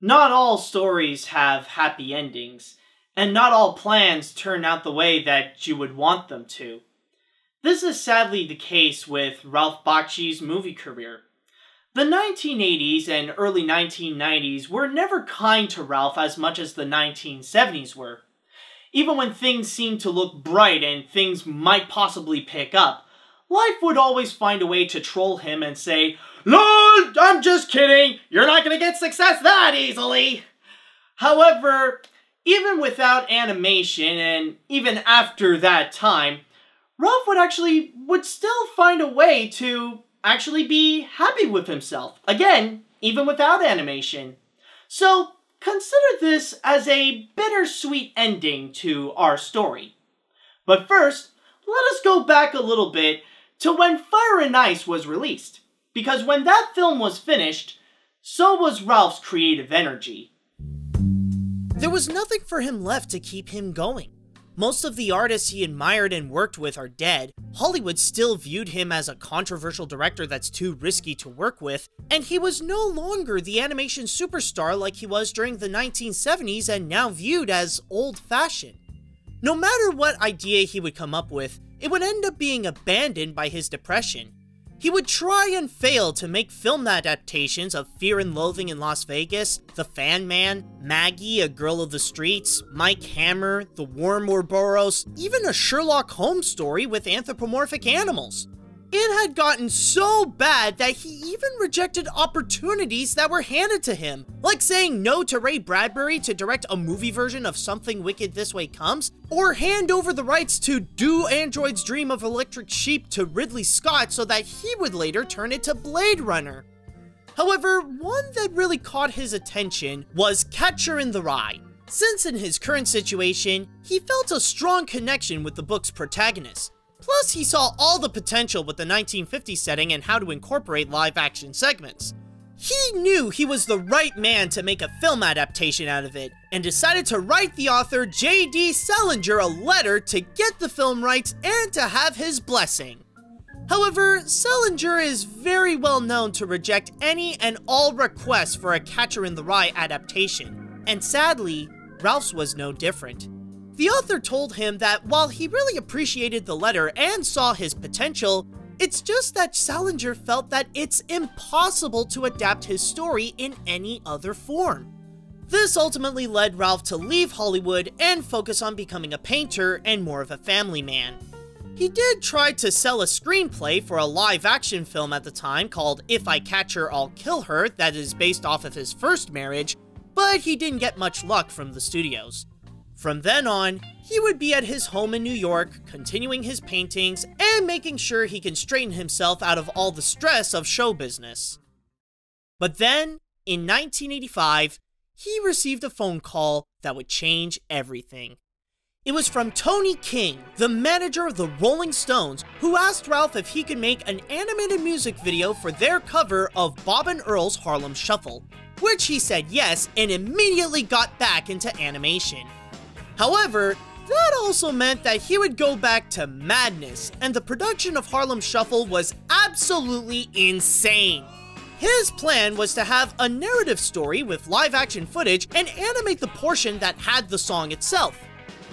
Not all stories have happy endings, and not all plans turn out the way that you would want them to. This is sadly the case with Ralph Bakshi's movie career. The 1980s and early 1990s were never kind to Ralph as much as the 1970s were. Even when things seemed to look bright and things might possibly pick up, life would always find a way to troll him and say, LOL, I'm just kidding, you're not gonna get success that easily. However, even without animation and even after that time, Ralph would actually would still find a way to actually be happy with himself. Again, even without animation. So consider this as a bittersweet ending to our story. But first, let us go back a little bit to when Fire and Ice was released. Because when that film was finished, so was Ralph's creative energy. There was nothing for him left to keep him going. Most of the artists he admired and worked with are dead, Hollywood still viewed him as a controversial director that's too risky to work with, and he was no longer the animation superstar like he was during the 1970s and now viewed as old-fashioned. No matter what idea he would come up with, it would end up being abandoned by his depression, he would try and fail to make film adaptations of Fear and Loathing in Las Vegas, The Fan Man, Maggie, A Girl of the Streets, Mike Hammer, The Worm Ouroboros, even a Sherlock Holmes story with anthropomorphic animals. It had gotten so bad that he even rejected opportunities that were handed to him, like saying no to Ray Bradbury to direct a movie version of Something Wicked This Way Comes, or hand over the rights to Do Androids Dream of Electric Sheep to Ridley Scott so that he would later turn it to Blade Runner. However, one that really caught his attention was Catcher in the Rye, since in his current situation, he felt a strong connection with the book's protagonist, Plus, he saw all the potential with the 1950 setting and how to incorporate live-action segments. He knew he was the right man to make a film adaptation out of it, and decided to write the author J.D. Salinger a letter to get the film rights and to have his blessing. However, Salinger is very well known to reject any and all requests for a Catcher in the Rye adaptation, and sadly, Ralph's was no different. The author told him that while he really appreciated the letter and saw his potential, it's just that Salinger felt that it's impossible to adapt his story in any other form. This ultimately led Ralph to leave Hollywood and focus on becoming a painter and more of a family man. He did try to sell a screenplay for a live-action film at the time called If I Catch Her, I'll Kill Her that is based off of his first marriage, but he didn't get much luck from the studios. From then on, he would be at his home in New York, continuing his paintings and making sure he can straighten himself out of all the stress of show business. But then, in 1985, he received a phone call that would change everything. It was from Tony King, the manager of the Rolling Stones, who asked Ralph if he could make an animated music video for their cover of Bob and Earl's Harlem Shuffle, which he said yes and immediately got back into animation. However, that also meant that he would go back to madness, and the production of Harlem Shuffle was absolutely insane. His plan was to have a narrative story with live action footage and animate the portion that had the song itself.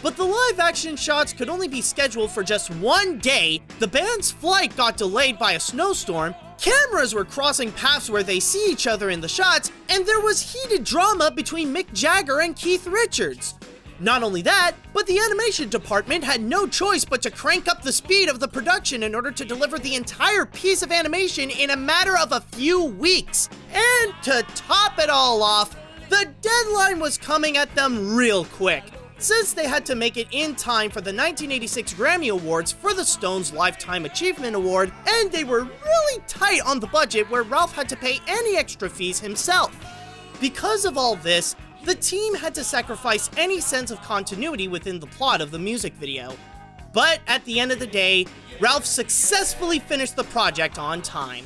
But the live action shots could only be scheduled for just one day, the band's flight got delayed by a snowstorm, cameras were crossing paths where they see each other in the shots, and there was heated drama between Mick Jagger and Keith Richards. Not only that, but the animation department had no choice but to crank up the speed of the production in order to deliver the entire piece of animation in a matter of a few weeks. And to top it all off, the deadline was coming at them real quick, since they had to make it in time for the 1986 Grammy Awards for the Stones Lifetime Achievement Award, and they were really tight on the budget where Ralph had to pay any extra fees himself. Because of all this, the team had to sacrifice any sense of continuity within the plot of the music video. But at the end of the day, Ralph successfully finished the project on time.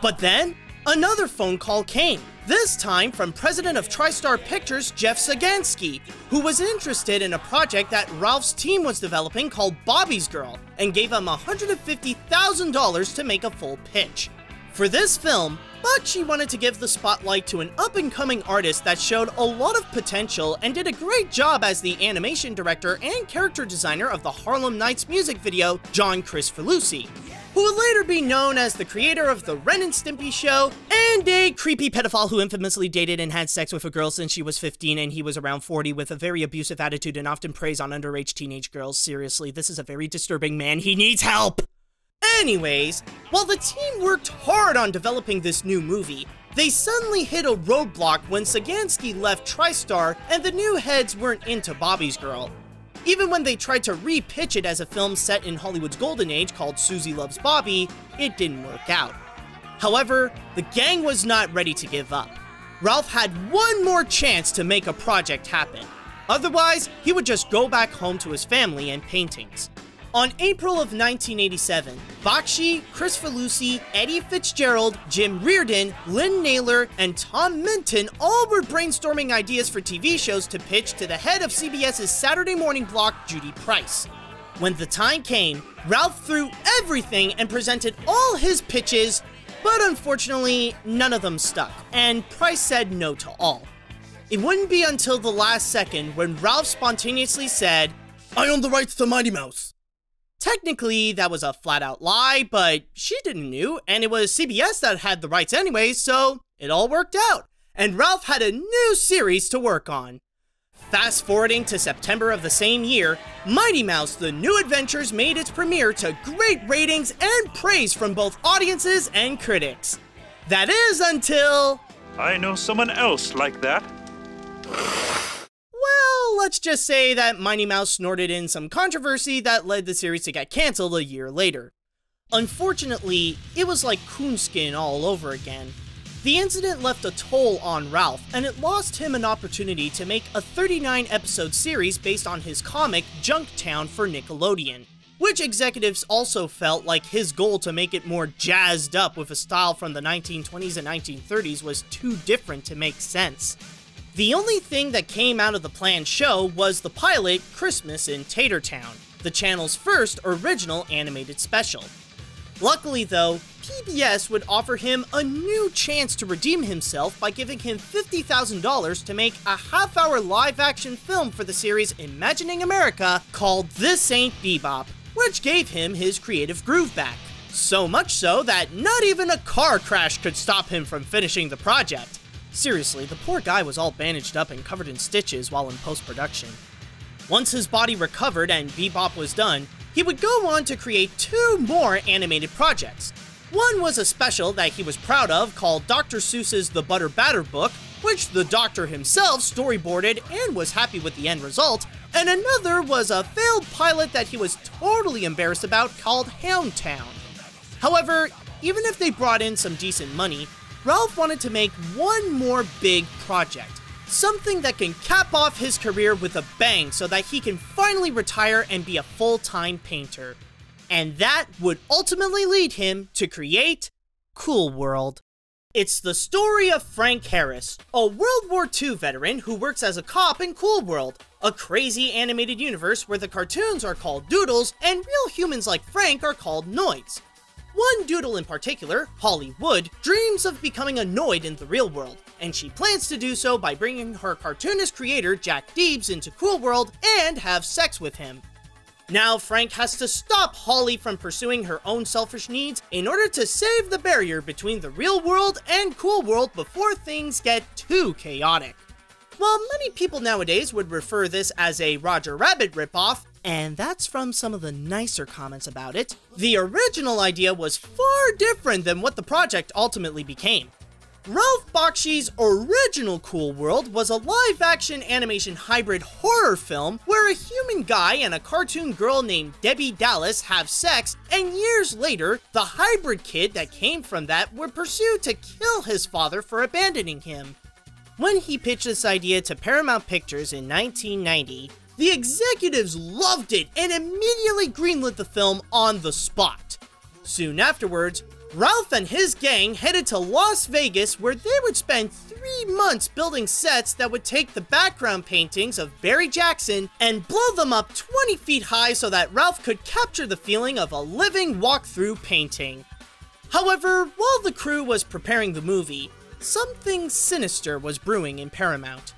But then, another phone call came, this time from president of TriStar Pictures, Jeff Sagansky, who was interested in a project that Ralph's team was developing called Bobby's Girl, and gave him $150,000 to make a full pitch. For this film, Bakshi wanted to give the spotlight to an up-and-coming artist that showed a lot of potential and did a great job as the animation director and character designer of the Harlem Nights music video, John Chris Kricfalusi, who would later be known as the creator of the Ren and Stimpy show, and a creepy pedophile who infamously dated and had sex with a girl since she was 15 and he was around 40 with a very abusive attitude and often preys on underage teenage girls. Seriously, this is a very disturbing man. He needs help! Anyways, while the team worked hard on developing this new movie, they suddenly hit a roadblock when Sagansky left TriStar and the new heads weren't into Bobby's Girl. Even when they tried to re-pitch it as a film set in Hollywood's golden age called Susie Loves Bobby, it didn't work out. However, the gang was not ready to give up. Ralph had one more chance to make a project happen. Otherwise, he would just go back home to his family and paintings. On April of 1987, Bakshi, Kricfalusi, Eddie Fitzgerald, Jim Reardon, Lynn Naylor, and Tom Minton all were brainstorming ideas for TV shows to pitch to the head of CBS's Saturday morning block, Judy Price. When the time came, Ralph threw everything and presented all his pitches, but unfortunately, none of them stuck, and Price said no to all. It wouldn't be until the last second when Ralph spontaneously said, I own the rights to Mighty Mouse. Technically, that was a flat out lie, but she didn't know, and it was CBS that had the rights anyway, so it all worked out. And Ralph had a new series to work on. Fast forwarding to September of the same year, Mighty Mouse The New Adventures made its premiere to great ratings and praise from both audiences and critics. That is until. I know someone else like that. Let's just say that Mighty Mouse snorted in some controversy that led the series to get cancelled a year later. Unfortunately, it was like coonskin all over again. The incident left a toll on Ralph, and it lost him an opportunity to make a 39 episode series based on his comic Junktown for Nickelodeon, which executives also felt like his goal to make it more jazzed up with a style from the 1920s and 1930s was too different to make sense. The only thing that came out of the planned show was the pilot Christmas in Tatertown, the channel's first original animated special. Luckily though, PBS would offer him a new chance to redeem himself by giving him $50,000 to make a half-hour live-action film for the series Imagining America called This Ain't Bebop, which gave him his creative groove back. So much so that not even a car crash could stop him from finishing the project. Seriously, the poor guy was all bandaged up and covered in stitches while in post-production. Once his body recovered and Bebop was done, he would go on to create two more animated projects. One was a special that he was proud of called Dr. Seuss's The Butter Batter Book, which the doctor himself storyboarded and was happy with the end result, and another was a failed pilot that he was totally embarrassed about called Houndtown. However, even if they brought in some decent money, Ralph wanted to make one more big project. Something that can cap off his career with a bang so that he can finally retire and be a full-time painter. And that would ultimately lead him to create Cool World. It's the story of Frank Harris, a World War II veteran who works as a cop in Cool World, a crazy animated universe where the cartoons are called doodles and real humans like Frank are called noids. One doodle in particular, Holly Wood, dreams of becoming a Noid in the real world, and she plans to do so by bringing her cartoonist creator Jack Deebs into Cool World and have sex with him. Now Frank has to stop Holly from pursuing her own selfish needs in order to save the barrier between the real world and Cool World before things get too chaotic. While many people nowadays would refer this as a Roger Rabbit ripoff, and that's from some of the nicer comments about it, the original idea was far different than what the project ultimately became. Ralph Bakshi's original Cool World was a live-action animation hybrid horror film where a human guy and a cartoon girl named Debbie Dallas have sex, and years later, the hybrid kid that came from that would pursue to kill his father for abandoning him. When he pitched this idea to Paramount Pictures in 1990, the executives loved it and immediately greenlit the film on the spot. Soon afterwards, Ralph and his gang headed to Las Vegas where they would spend three months building sets that would take the background paintings of Barry Jackson and blow them up 20 feet high so that Ralph could capture the feeling of a living walkthrough painting. However, while the crew was preparing the movie, something sinister was brewing in Paramount.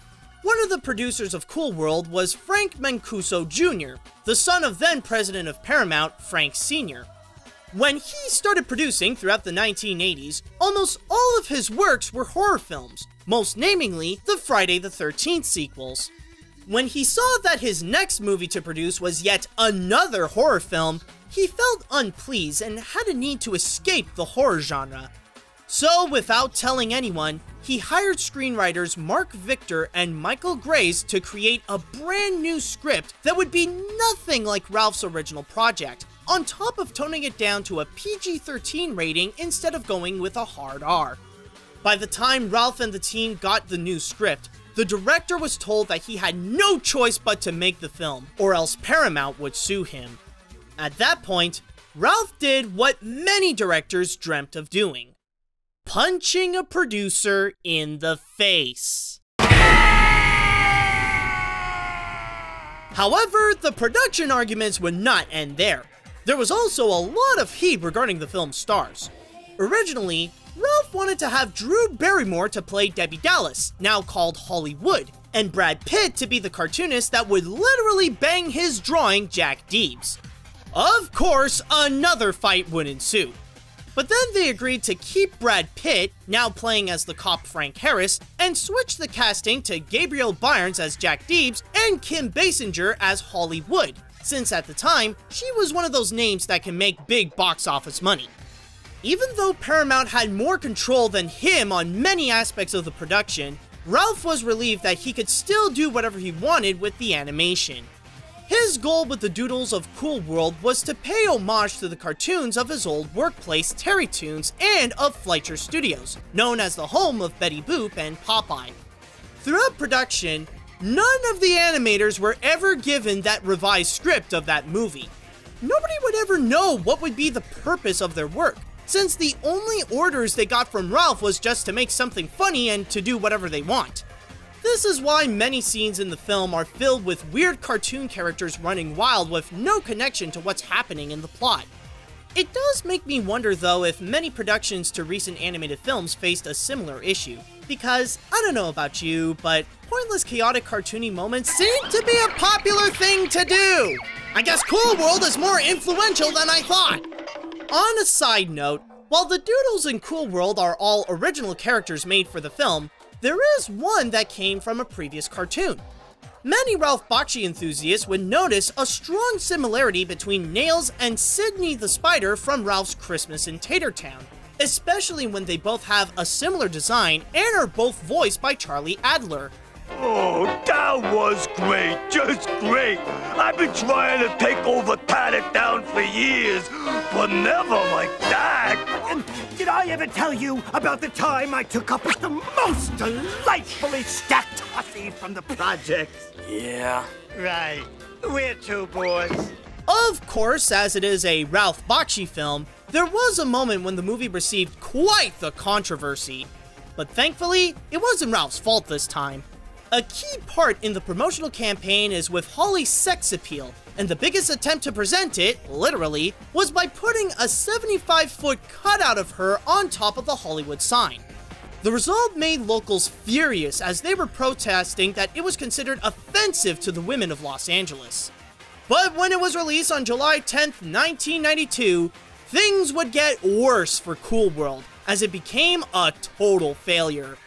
One of the producers of Cool World was Frank Mancuso Jr., the son of then president of Paramount, Frank Sr. When he started producing throughout the 1980s, almost all of his works were horror films, most namely the Friday the 13th sequels. When he saw that his next movie to produce was yet another horror film, he felt unpleased and had a need to escape the horror genre. So, without telling anyone, he hired screenwriters Mark Victor and Michael Grace to create a brand new script that would be nothing like Ralph's original project, on top of toning it down to a PG 13 rating instead of going with a hard R. By the time Ralph and the team got the new script, the director was told that he had no choice but to make the film, or else Paramount would sue him. At that point, Ralph did what many directors dreamt of doing punching a producer in the face. However, the production arguments would not end there. There was also a lot of heat regarding the film's stars. Originally, Ralph wanted to have Drew Barrymore to play Debbie Dallas, now called Holly Wood, and Brad Pitt to be the cartoonist that would literally bang his drawing Jack Deebs. Of course, another fight would ensue. But then they agreed to keep Brad Pitt, now playing as the cop Frank Harris, and switch the casting to Gabriel Byrnes as Jack Deebs and Kim Basinger as Holly Wood, since at the time, she was one of those names that can make big box office money. Even though Paramount had more control than him on many aspects of the production, Ralph was relieved that he could still do whatever he wanted with the animation. His goal with the doodles of Cool World was to pay homage to the cartoons of his old workplace, Terrytoons, and of Fleischer Studios, known as the home of Betty Boop and Popeye. Throughout production, none of the animators were ever given that revised script of that movie. Nobody would ever know what would be the purpose of their work, since the only orders they got from Ralph was just to make something funny and to do whatever they want. This is why many scenes in the film are filled with weird cartoon characters running wild with no connection to what's happening in the plot. It does make me wonder though if many productions to recent animated films faced a similar issue. Because, I don't know about you, but pointless chaotic cartoony moments seem to be a popular thing to do! I guess Cool World is more influential than I thought! On a side note, while the doodles in Cool World are all original characters made for the film, there is one that came from a previous cartoon. Many Ralph Bakshi enthusiasts would notice a strong similarity between Nails and Sidney the Spider from Ralph's Christmas in Tatertown, especially when they both have a similar design and are both voiced by Charlie Adler. Oh, that was great, just great. I've been trying to take over Tatertown for years, but never like that. And did I ever tell you about the time I took up with the most delightfully stacked hussy from the project? Yeah. Right. We're two boys. Of course, as it is a Ralph Bakshi film, there was a moment when the movie received quite the controversy. But thankfully, it wasn't Ralph's fault this time. A key part in the promotional campaign is with Holly's sex appeal, and the biggest attempt to present it, literally, was by putting a 75 foot cutout of her on top of the Hollywood sign. The result made locals furious as they were protesting that it was considered offensive to the women of Los Angeles. But when it was released on July 10th, 1992, things would get worse for Cool World as it became a total failure.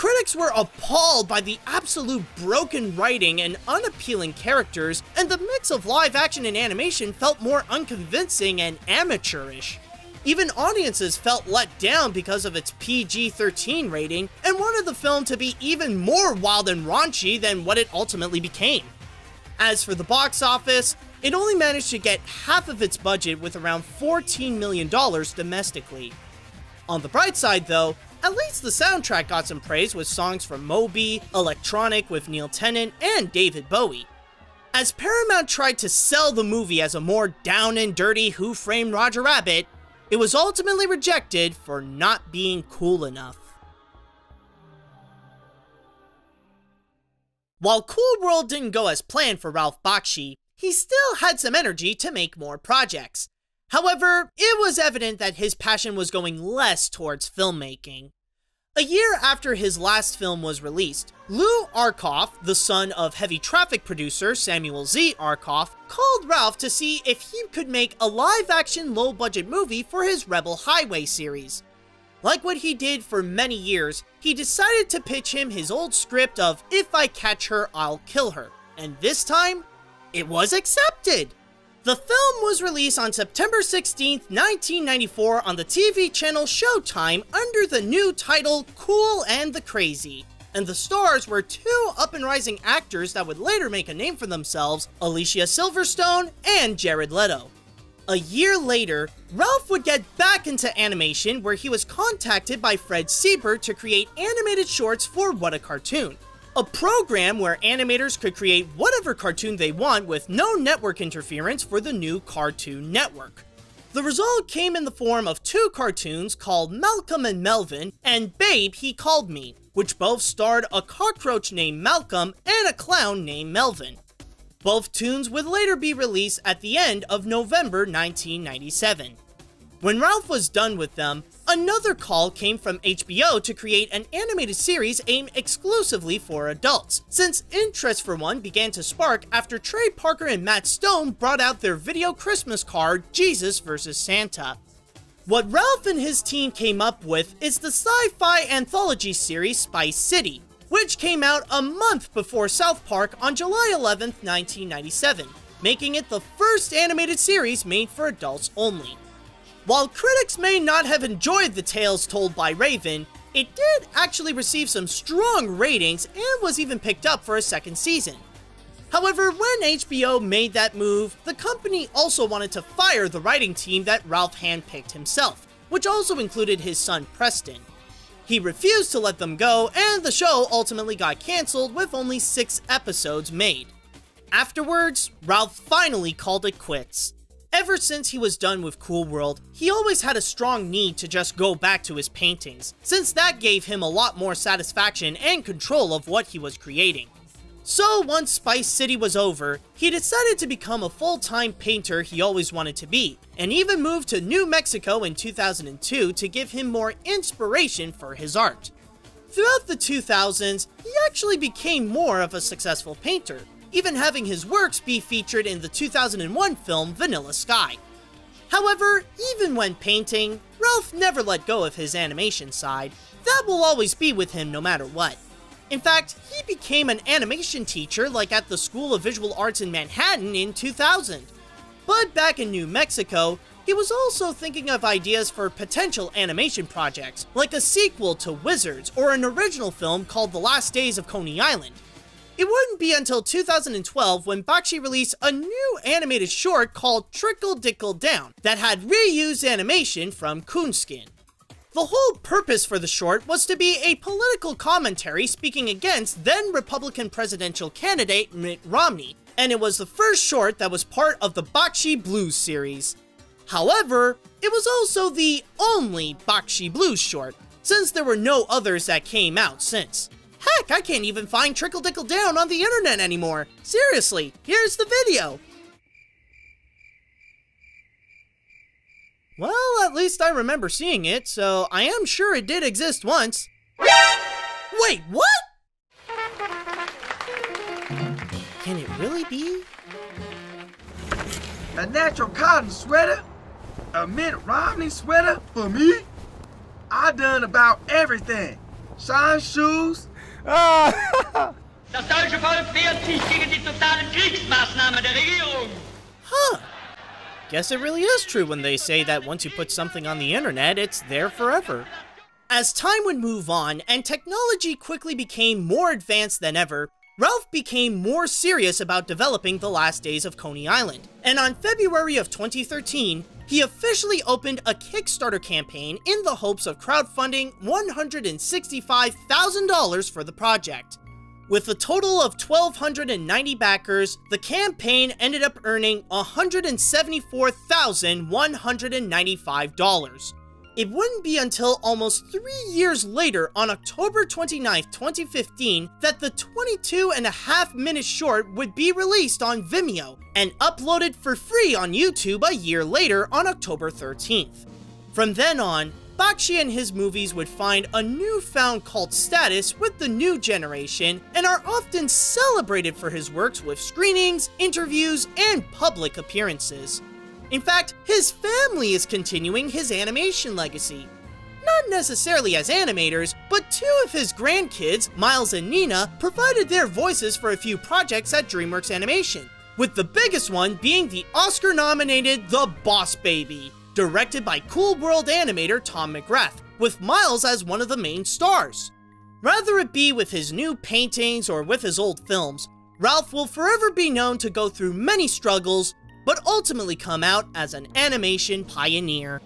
Critics were appalled by the absolute broken writing and unappealing characters, and the mix of live action and animation felt more unconvincing and amateurish. Even audiences felt let down because of its PG 13 rating and wanted the film to be even more wild and raunchy than what it ultimately became. As for the box office, it only managed to get half of its budget with around $14 million domestically. On the bright side, though, at least the soundtrack got some praise with songs from Moby, Electronic with Neil Tennant, and David Bowie. As Paramount tried to sell the movie as a more down and dirty Who Framed Roger Rabbit, it was ultimately rejected for not being cool enough. While Cool World didn't go as planned for Ralph Bakshi, he still had some energy to make more projects. However, it was evident that his passion was going less towards filmmaking. A year after his last film was released, Lou Arkoff, the son of heavy traffic producer Samuel Z. Arkoff, called Ralph to see if he could make a live-action low-budget movie for his Rebel Highway series. Like what he did for many years, he decided to pitch him his old script of If I Catch Her, I'll Kill Her. And this time, it was accepted! The film was released on September 16, 1994 on the TV channel Showtime under the new title Cool and the Crazy. And the stars were two up-and-rising actors that would later make a name for themselves, Alicia Silverstone and Jared Leto. A year later, Ralph would get back into animation where he was contacted by Fred Seibert to create animated shorts for What a Cartoon, a program where animators could create whatever cartoon they want with no network interference for the new Cartoon Network. The result came in the form of two cartoons called Malcolm and Melvin and Babe He Called Me, which both starred a cockroach named Malcolm and a clown named Melvin. Both tunes would later be released at the end of November 1997. When Ralph was done with them, another call came from HBO to create an animated series aimed exclusively for adults, since interest for one began to spark after Trey Parker and Matt Stone brought out their video Christmas card, Jesus vs. Santa. What Ralph and his team came up with is the sci-fi anthology series Spicy City, which came out a month before South Park on July 11, 1997, making it the first animated series made for adults only. While critics may not have enjoyed the tales told by Raven, it did actually receive some strong ratings and was even picked up for a second season. However, when HBO made that move, the company also wanted to fire the writing team that Ralph handpicked himself, which also included his son Preston. He refused to let them go, and the show ultimately got cancelled with only six episodes made. Afterwards, Ralph finally called it quits. Ever since he was done with Cool World, he always had a strong need to just go back to his paintings, since that gave him a lot more satisfaction and control of what he was creating. So once Spicy City was over, he decided to become a full-time painter he always wanted to be, and even moved to New Mexico in 2002 to give him more inspiration for his art. Throughout the 2000s, he actually became more of a successful painter, even having his works be featured in the 2001 film Vanilla Sky. However, even when painting, Ralph never let go of his animation side. That will always be with him no matter what. In fact, he became an animation teacher like at the School of Visual Arts in Manhattan in 2000. But back in New Mexico, he was also thinking of ideas for potential animation projects, like a sequel to Wizards or an original film called The Last Days of Coney Island. It wouldn't be until 2012 when Bakshi released a new animated short called Trickle Dickle Down that had reused animation from Coonskin. The whole purpose for the short was to be a political commentary speaking against then Republican presidential candidate Mitt Romney, and it was the first short that was part of the Bakshi Blues series. However, it was also the only Bakshi Blues short, since there were no others that came out since. Heck, I can't even find Trickle Dickle Down on the internet anymore. Seriously, here's the video. Well, at least I remember seeing it, so I am sure it did exist once. Wait, what? Can it really be? A natural cotton sweater? A Mitt Romney sweater for me? I done about everything. Shine shoes, Ah! Das deutsche Volk wehrt sich gegen die totalen Kriegsmaßnahmen der Regierung. Huh. Guess it really is true when they say that once you put something on the internet, it's there forever. As time would move on and technology quickly became more advanced than ever, Ralph became more serious about developing the last days of Coney Island. And on February of 2013, he officially opened a Kickstarter campaign in the hopes of crowdfunding $165,000 for the project. With a total of 1,290 backers, the campaign ended up earning $174,195. It wouldn't be until almost three years later, on October 29, 2015, that the 22 and a half minute short would be released on Vimeo and uploaded for free on YouTube a year later on October 13th. From then on, Bakshi and his movies would find a newfound cult status with the new generation and are often celebrated for his works with screenings, interviews, and public appearances. In fact, his family is continuing his animation legacy. Not necessarily as animators, but two of his grandkids, Miles and Nina, provided their voices for a few projects at DreamWorks Animation, with the biggest one being the Oscar-nominated The Boss Baby, directed by Cool World animator Tom McGrath, with Miles as one of the main stars. Rather it be with his new paintings or with his old films, Ralph will forever be known to go through many struggles but ultimately come out as an animation pioneer.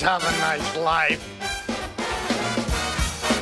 Have a nice life.